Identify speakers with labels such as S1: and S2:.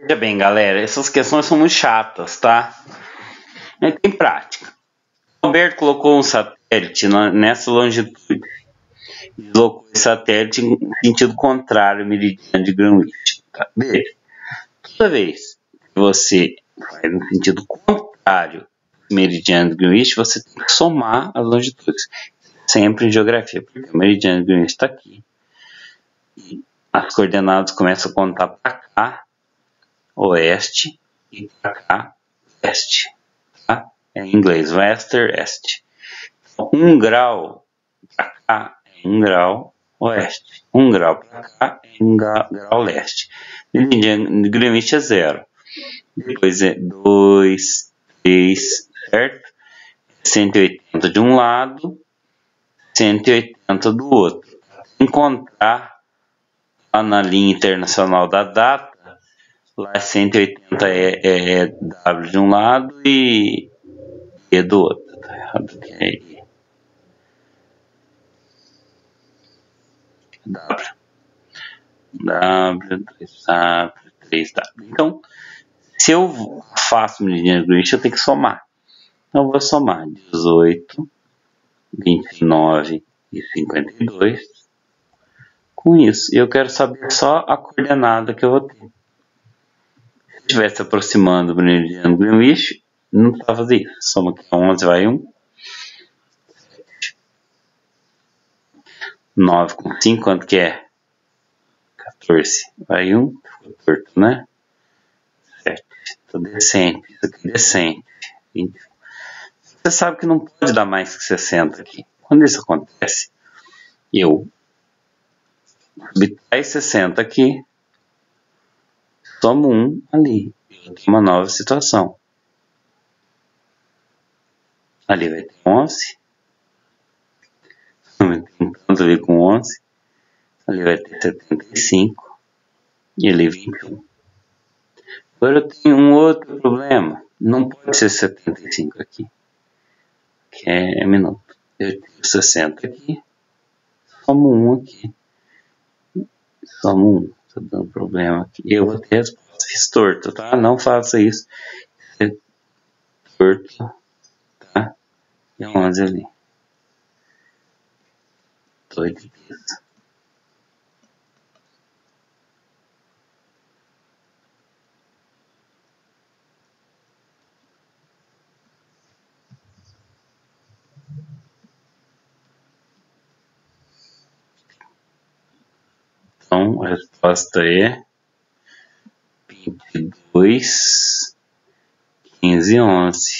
S1: Veja bem, galera, essas questões são muito chatas, tá? Tem prática. O Alberto colocou um satélite nessa longitude. Deslocou esse satélite em sentido contrário meridiano de Greenwich. Tá? Veja, toda vez que você faz no sentido contrário meridiano de Greenwich, você tem que somar as longitudes. Sempre em geografia, porque o meridiano de Greenwich está aqui. E as coordenadas começam a contar para cá oeste e para cá este. Tá? É em inglês, wester, este. Então, um grau para cá é um grau oeste. Um grau para cá é um grau leste. De Greenwich é zero. Depois é 2, 3, certo? 180 de um lado, 180 do outro. Encontrar lá na linha internacional da data Lá 180 é, é, é W de um lado e E do outro. Tá errado é E. W. W, 2W, 3W. Então, se eu faço meridiano Greenwich, eu tenho que somar. Então, eu vou somar 18, 29 e 52. Com isso, eu quero saber só a coordenada que eu vou ter estivesse aproximando do meridiano Greenwich, não fazer isso. Soma aqui 11 vai 1. 9 com 5, quanto que é? 14 vai 1, ficou torto, né? 7. Então descente, isso aqui descente. 21. Você sabe que não pode dar mais que 60 aqui. Quando isso acontece, eu subtrai 60 aqui, tomo um ali. Uma nova situação. Ali vai ter 11. Tem tanto ali com 11. Ali vai ter 75. E ali 21. Agora eu tenho um outro problema. Não pode ser 75 aqui. Que é, minuto. Eu tenho 60 aqui. Somo 1 aqui. Somo 1. Tá dando problema aqui. Eu vou ter resposta. Fiz torto, tá? Não faça isso. É torto, tá? E 11 ali. Doido disso. Então, a resposta é 22, 15 e 11. Tá